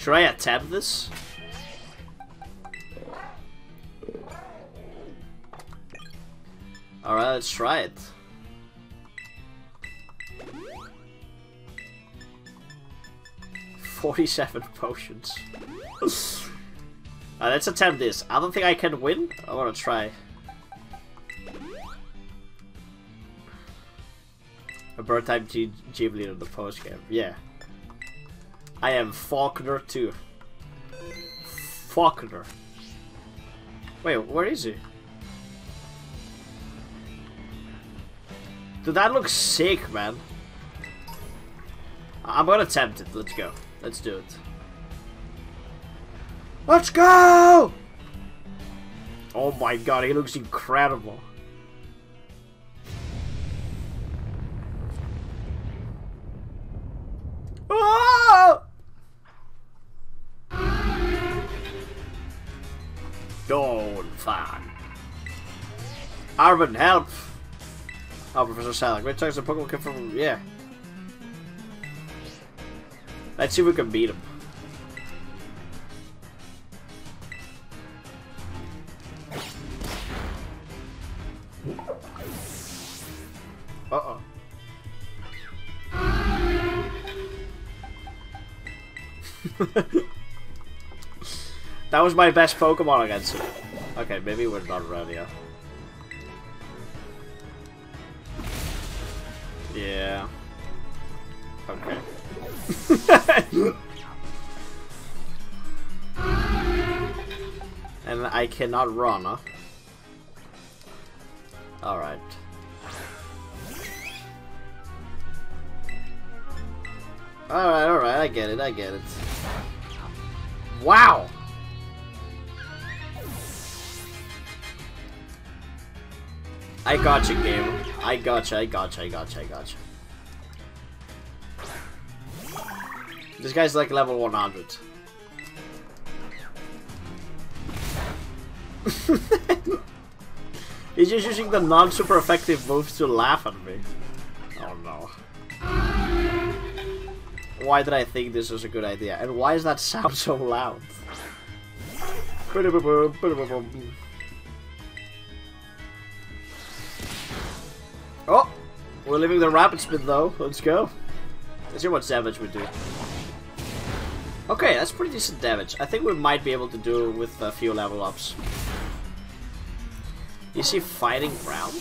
Should I attempt this? Alright, let's try it. Forty-seven potions. let's attempt this. I don't think I can win. I wanna try. A bird type G Ghibli in the post game. Yeah. I am Faulkner too. Faulkner. Wait, where is he? Dude, that looks sick, man. I'm gonna attempt it. Let's go. Let's do it. Let's go! Oh my god, he looks incredible. Dawn fan. Arven, help! Oh, Professor Salak. Great Tusk the Pokemon come from yeah. Let's see if we can beat him. Uh-oh. that was my best Pokemon against him. Okay, maybe we're not ready. Yeah. Okay. and I cannot run, huh? Alright. Alright, alright, I get it, I get it. Wow! I got you, game. I gotcha, I gotcha, I gotcha, I gotcha. This guy's like level 100. He's just using the non-super effective moves to laugh at me. Oh no. Why did I think this was a good idea? And why is that sound so loud? Oh! We're leaving the rapid spin though. Let's go. Let's see what damage we do. Okay, that's pretty decent damage. I think we might be able to do it with a few level ups. Is he fighting ground?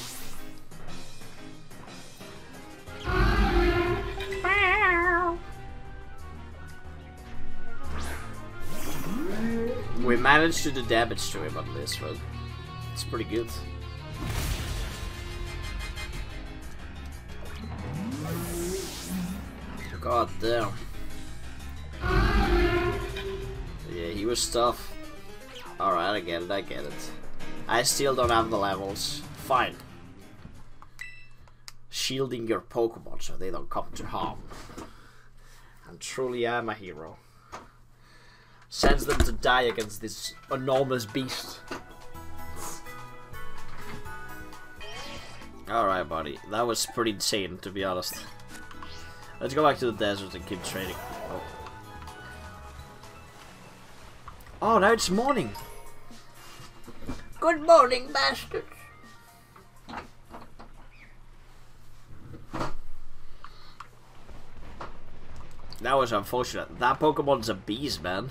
We managed to do damage to him on this one. It's pretty good. God damn. Yeah, he was tough. Alright, I get it, I get it. I still don't have the levels. Fine. Shielding your Pokemon so they don't come to harm. And truly am a hero. Sends them to die against this enormous beast. Alright, buddy. That was pretty insane, to be honest. Let's go back to the desert and keep trading. Oh, oh now it's morning. Good morning, bastards. That was unfortunate. That Pokemon's a beast, man.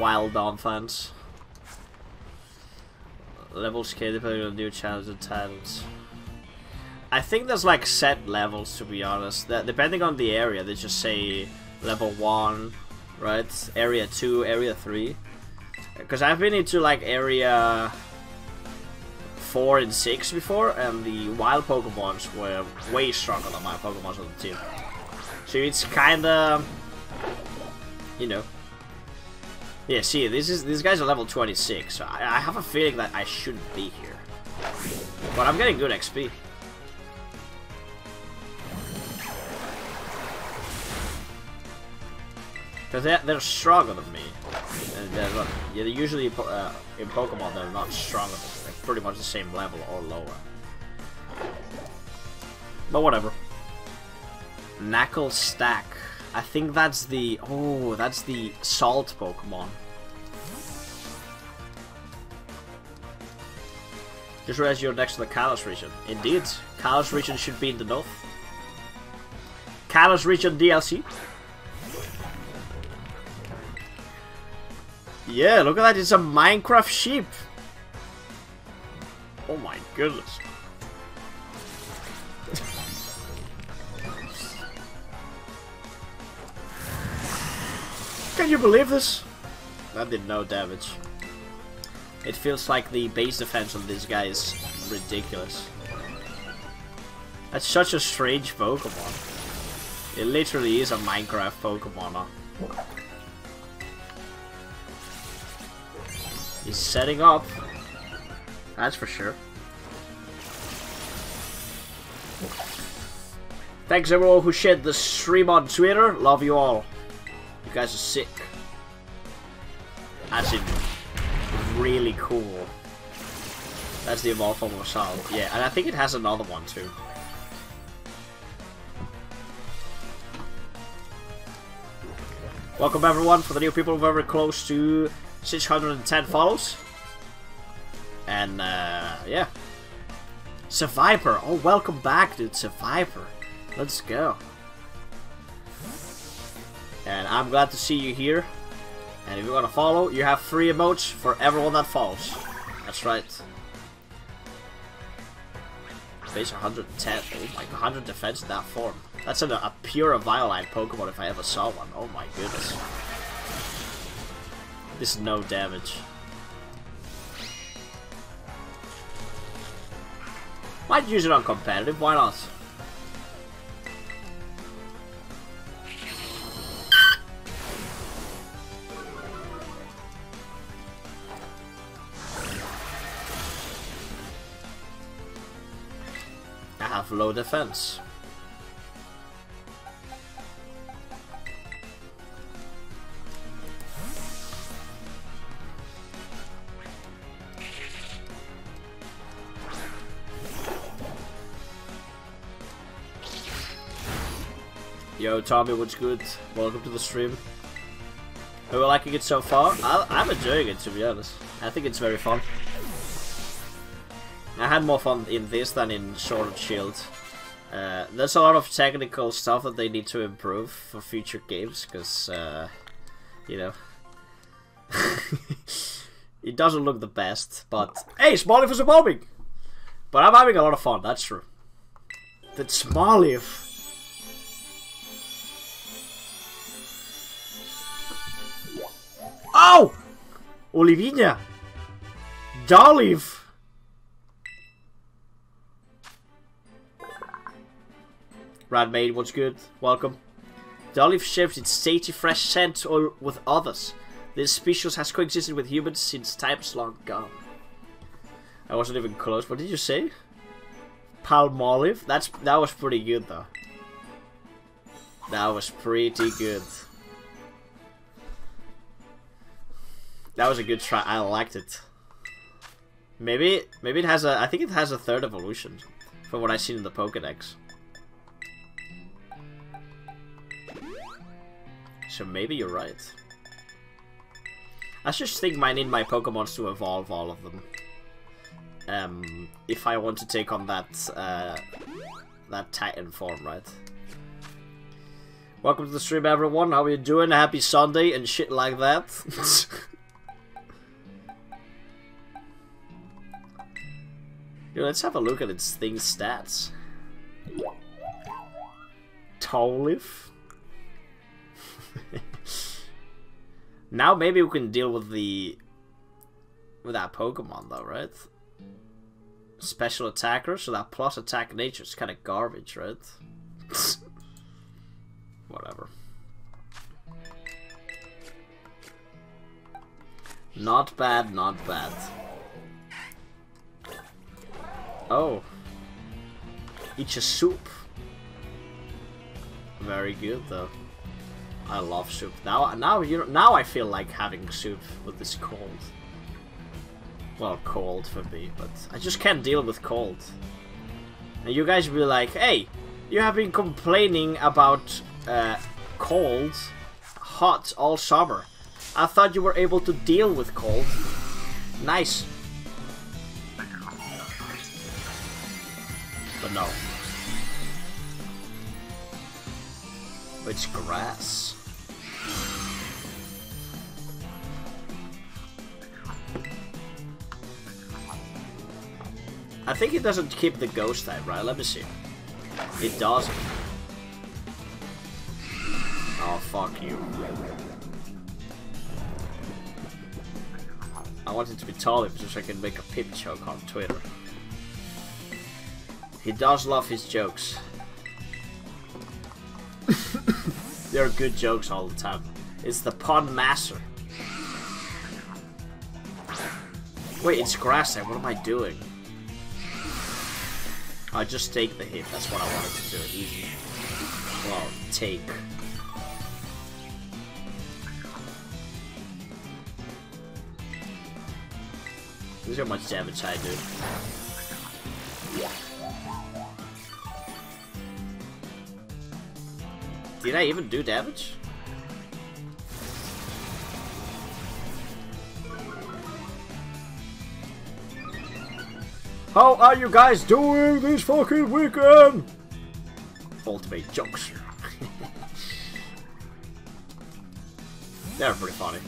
Wild Donphans. Level scale depending on new challenges and titles. I think there's like set levels to be honest. That depending on the area, they just say level one, right? Area two, area three. Because I've been into like area four and six before, and the wild Pokemons were way stronger than my Pokemons on the team. So it's kinda, you know, yeah, see, this is this guy's a level 26, so I, I have a feeling that I shouldn't be here. But I'm getting good XP. Because they're, they're stronger than me. And they're, not, yeah, usually uh, in Pokemon they're not stronger. They're pretty much the same level or lower. But whatever. Naclstack. I think that's the... Oh, that's the Salt Pokemon. Just realized you're next to the Kalos region. Indeed, Kalos region should be in the north. Kalos region DLC. Yeah, look at that, it's a Minecraft sheep. Oh my goodness. Can you believe this? That did no damage. It feels like the base defense of this guy is ridiculous. That's such a strange Pokemon. It literally is a Minecraft Pokemon. Huh? He's setting up. That's for sure. Thanks everyone who shared the stream on Twitter. Love you all. You guys are sick. As in, really cool. That's the of Sal. Yeah, and I think it has another one too. Welcome everyone for the new people very close to 610 follows. And uh, yeah. Survivor. Oh, welcome back, dude. Survivor. Let's go. And I'm glad to see you here. And if you want to follow, you have free emotes for everyone that follows. That's right. Base 110. Oh my 100 defense in that form. That's a, a pure Violine Pokemon if I ever saw one. Oh my goodness. This is no damage. Might use it on competitive, why not? Have low defense. Yo, Tommy, what's good? Welcome to the stream. Are we liking it so far? I, I'm enjoying it, to be honest. I think it's very fun. I had more fun in this than in Sword and Shield. Uh, there's a lot of technical stuff that they need to improve for future games, because, uh, you know, it doesn't look the best, but hey, Smoliv is evolving! But I'm having a lot of fun, that's true. That's Smoliv! Oh! Olivinha! Dolliv! Radmaid, what's good? Welcome. The olive shares its tasty fresh scent or with others. This species has coexisted with humans since times long gone. I wasn't even close. What did you say? Palmolive? That's that was pretty good though. That was pretty good. That was a good try. I liked it. Maybe maybe it has a I think it has a third evolution from what I've seen in the Pokedex. So maybe you're right. I just think I need my Pokemons to evolve all of them. Um, if I want to take on that, uh, that Titan form, right? Welcome to the stream, everyone. How are you doing? Happy Sunday and shit like that. Yo, let's have a look at its thing's stats. Tolif. Now maybe we can deal with the with that Pokemon though, right? Special attacker, so that plus attack nature is kind of garbage, right? Whatever. Not bad, not bad. Oh. Eat a soup. Very good though. I love soup. Now, now you now I feel like having soup with this cold. Well, cold for me, but I just can't deal with cold. And you guys will be like, hey, you have been complaining about uh, cold, hot all summer. I thought you were able to deal with cold. Nice. I think it doesn't keep the ghost type, right? Let me see. It doesn't. Oh, fuck you. I want it to be taller so I can make a pip joke on Twitter. He does love his jokes. They're good jokes all the time. It's the pun master. Wait, it's grass type. What am I doing? I just take the hit. That's what I wanted to do. Easy. Well, take. Look how much damage I do. Did I even do damage? How are you guys doing this fucking weekend? Ultimate jokes. They're pretty funny.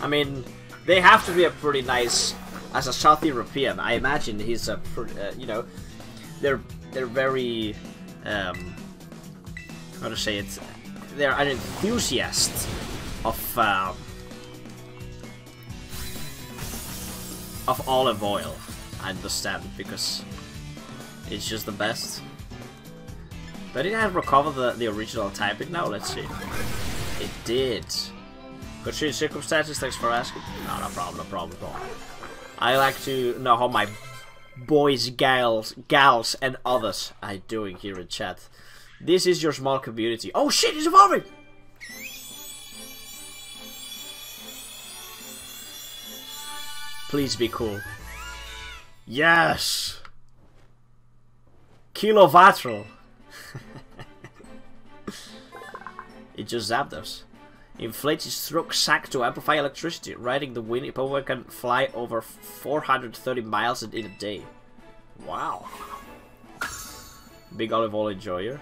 I mean, they have to be a pretty nice, as a South European. I imagine he's a, uh, you know, they're they're very, um, how to say it? They're an enthusiast of. Um, of olive oil. I understand because it's just the best. But did I recover the, the original typing now? Let's see. It did. Good shit circumstances, thanks for asking. No, no problem, no problem at all. I like to know how my boys, gals, gals, and others are doing here in chat. This is your small community. Oh shit, he's evolving! Please be cool. Yes! Kilowattrel! it just zapped us. Inflates its sac to amplify electricity. Riding the wind, Pokemon can fly over 430 miles in a day. Wow. Big olive oil enjoyer.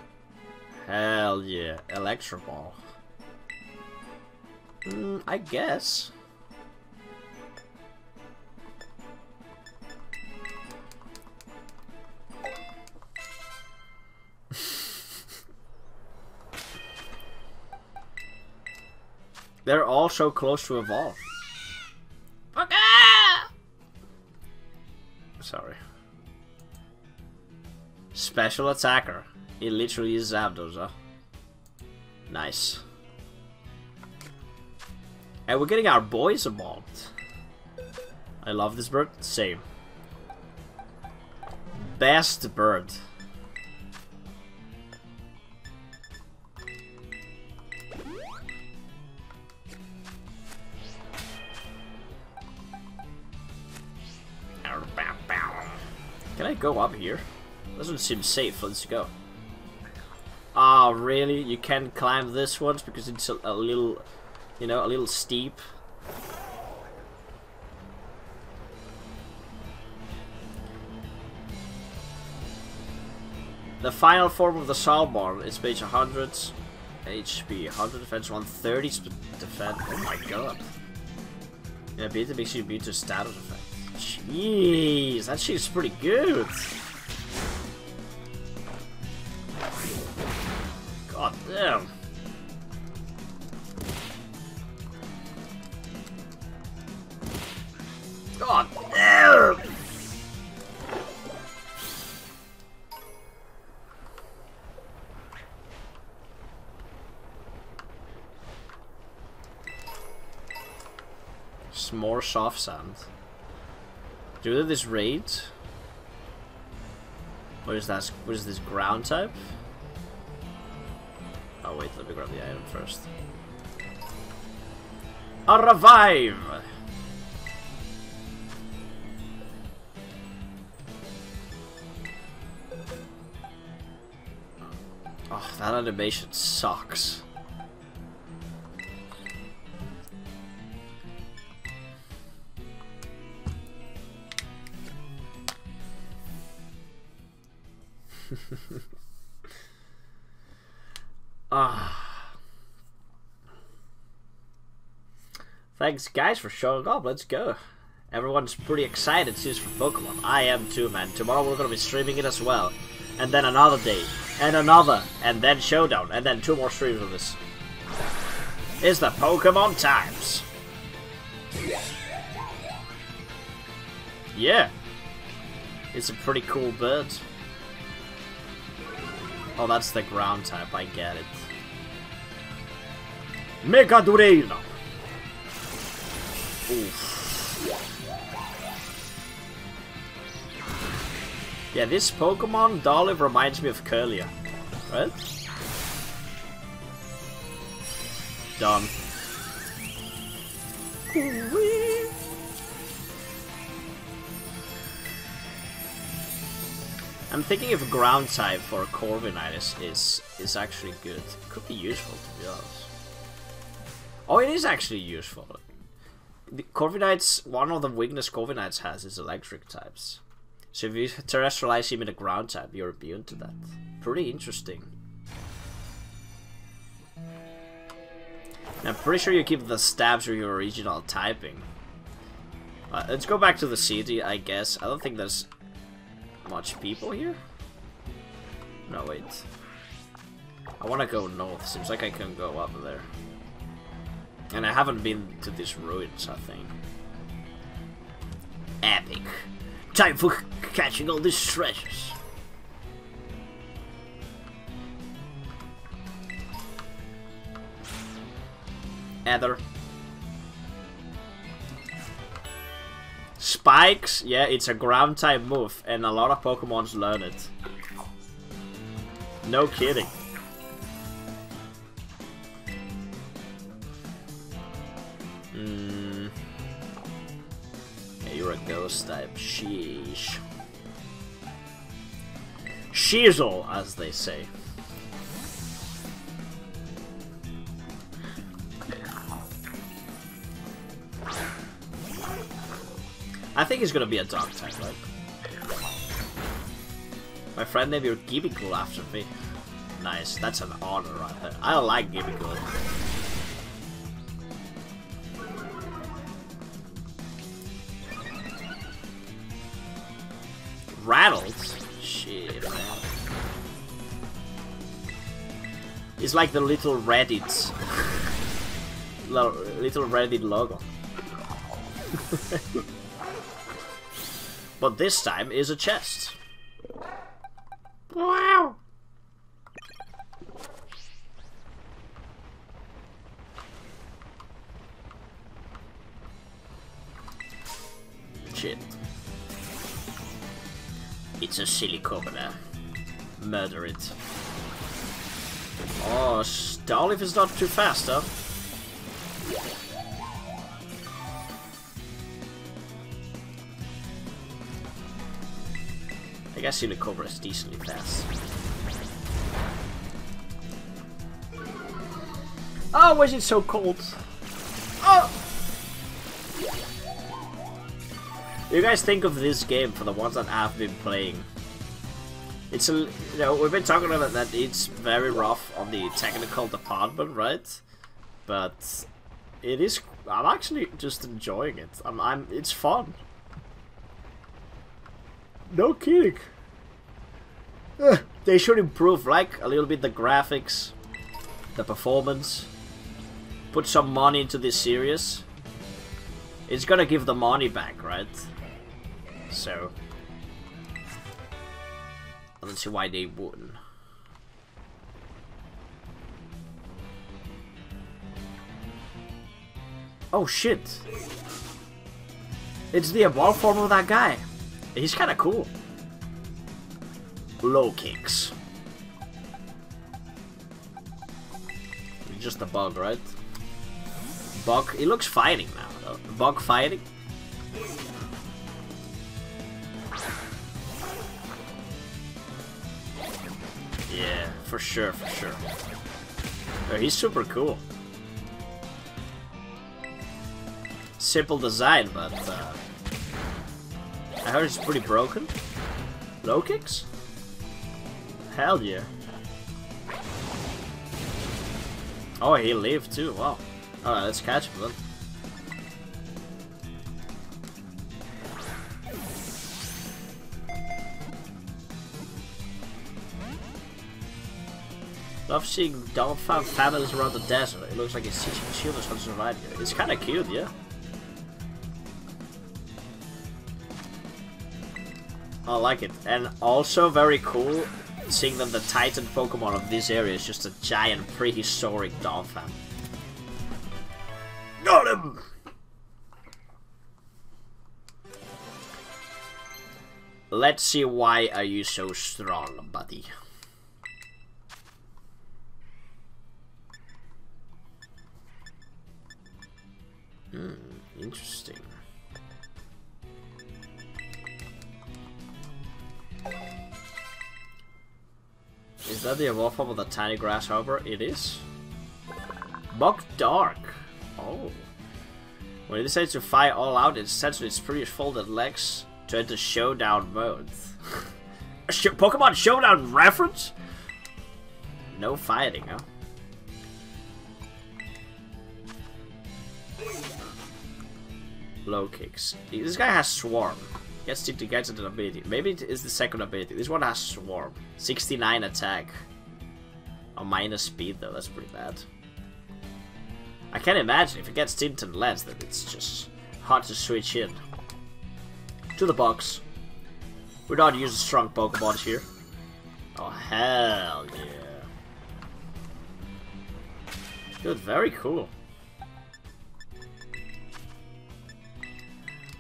Hell yeah. Electro Ball. Mm, I guess. They're all so close to evolve. Sorry. Special attacker. He literally is huh? Nice. And we're getting our boys evolved. I love this bird. Same. Best bird. Can I go up here? Doesn't seem safe. Let's go. Ah, oh, really? You can't climb this one because it's a, a little, you know, a little steep. The final form of the Salmon is page 100 HP, 100 defense, 130 defense. Oh my god. Yeah, beat makes you immune to status effect. Jeez, that shit's pretty good. God damn. God damn! Some more soft sand. Do this raid? What is that? What is this ground type? Oh wait, let me grab the item first. A revive! Oh, that animation sucks. Thanks guys for showing up, let's go. Everyone's pretty excited since for Pokemon. I am too man. Tomorrow we're gonna be streaming it as well. And then another day. And another. And then Showdown. And then two more streams of this. It's the Pokemon times. Yeah. It's a pretty cool bird. Oh, that's the ground type, I get it. Mega Durino! Oof. Yeah, this Pokemon Dolly reminds me of Curlia. Right? Done. I'm thinking if ground type for Corviknight is, is is actually good. Could be useful to be honest. Oh, it is actually useful. The one of the weakness Corviknights has is electric types. So if you terastallize him in a ground type, you're immune to that. Pretty interesting. I'm pretty sure you keep the stabs with your original typing. Uh, let's go back to the city, I guess. I don't think there's much people here? No, wait. I want to go north. Seems like I can go up there. And I haven't been to these ruins, I think. Epic. Time for catching all these treasures. Ether. Spikes, yeah, it's a ground type move, and a lot of Pokemons learn it. No kidding. Sheesh. Sheezel, as they say. I think he's gonna be a dog type? My friend named your Gimmighoul after me. Nice, that's an honor right there. I like Gibby Gimmighoul. Rattles? Shit. It's like the little Reddit. little Reddit logo. But this time is a chest. Murder it. Oh, Starleaf is not too fast, huh? I guess Unicobra is decently fast. Oh, why is it so cold? Oh! You guys think of this game for the ones that I've been playing? It's a, you know, we've been talking about that it's very rough on the technical department, right? But it is, I'm actually just enjoying it. I'm, I'm, it's fun. No kidding. they should improve like a little bit the graphics, the performance, put some money into this series. It's gonna give the money back, right? So, I don't see why they wouldn't. Oh shit! It's the evolved form of that guy. He's kinda cool Lokix. just a bug, right? Bug. He looks fighting now. Bug fighting. For sure, for sure. Oh, he's super cool. Simple design, but uh, I heard it's pretty broken. Lokix? Hell yeah. Oh, he lived too. Wow. Alright, let's catch him then. Love seeing Donphan families around the desert. It looks like it's teaching children how to survive here. It's kind of cute, yeah. I like it. And also very cool seeing that the Titan Pokemon of this area is just a giant prehistoric Donphan. Got him! Let's see why are you so strong, buddy. Hmm, interesting. Is that the evolve form of the tiny grasshopper? It is. Buck Dark. Oh. When it decides to fight all out, it sets its previous folded legs to enter showdown mode. Pokemon Showdown reference? No fighting, huh? Lokix. This guy has Swarm. Gets to get an ability. Maybe it is the second ability. This one has Swarm. 69 attack. A minus speed though, that's pretty bad. I can't imagine if it gets Tinted Lens that it's just hard to switch in. To the box. We're not using strong Pokemon here. Oh hell yeah. Good, very cool.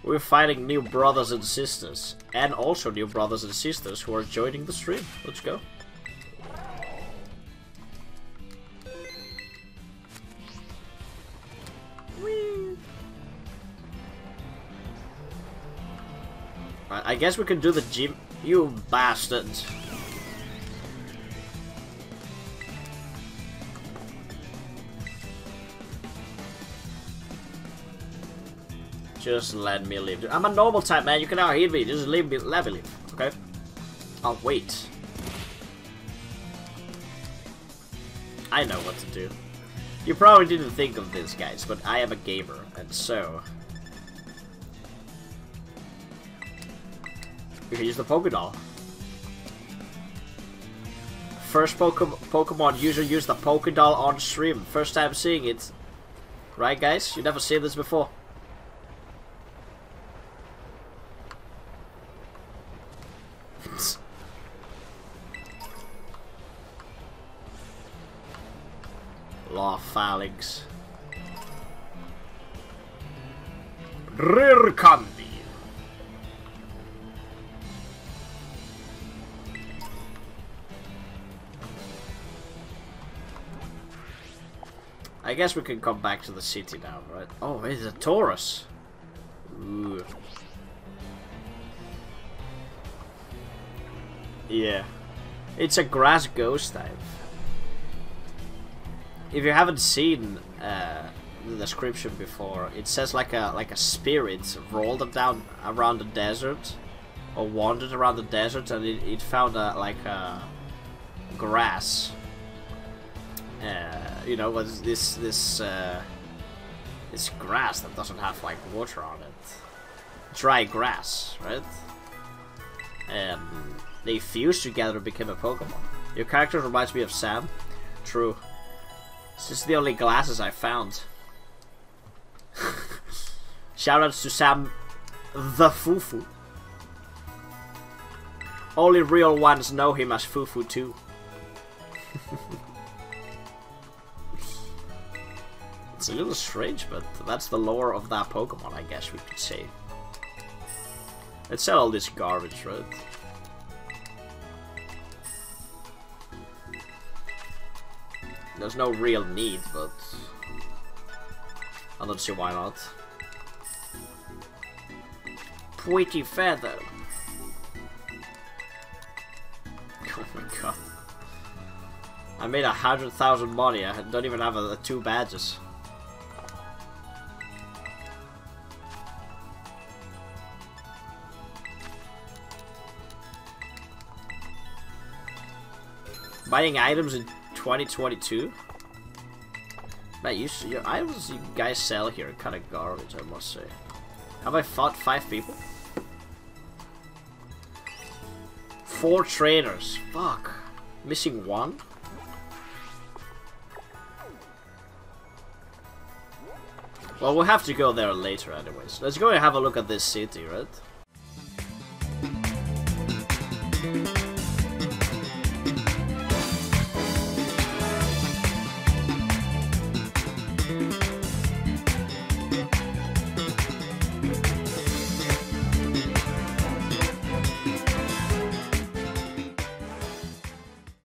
We're fighting new brothers and sisters. And also new brothers and sisters who are joining the stream. Let's go. Whee. I guess we can do the gym. You bastards. Just let me live. I'm a normal type, man. You can out hit me. Just leave me, let me live. Okay? I'll wait. I know what to do. You probably didn't think of this, guys, but I am a gamer, and so... You can use the Pokédoll. First Poke Pokemon user used the Pokédoll on stream. First time seeing it. Right, guys? You never seen this before. Phalanx. Rare candy. I guess we can come back to the city now, right? Oh, it's a Taurus. Ooh. Yeah. It's a grass ghost type. If you haven't seen uh, the description before, it says like a like a spirit rolled down around the desert, or wandered around the desert, and it, it found a, like a grass. Uh, you know, was this this uh, this grass that doesn't have like water on it, dry grass, right? And they fused together to become a Pokemon. Your character reminds me of Sam. True. This is the only glasses I found. Shoutouts to Sam the Fufu. Only real ones know him as Fufu too. it's a little strange, but that's the lore of that Pokemon, I guess we could say. Let's sell all this garbage, right? There's no real need, but I don't see why not. Pretty feather. Oh my god. I made a hundred thousand money. I don't even have a, a two badges. Buying items in 2022? Man, you, your items you guys sell here kind of garbage, I must say. Have I fought five people? Four trainers. Fuck. Missing one? Well, we'll have to go there later anyways. Let's go and have a look at this city, right?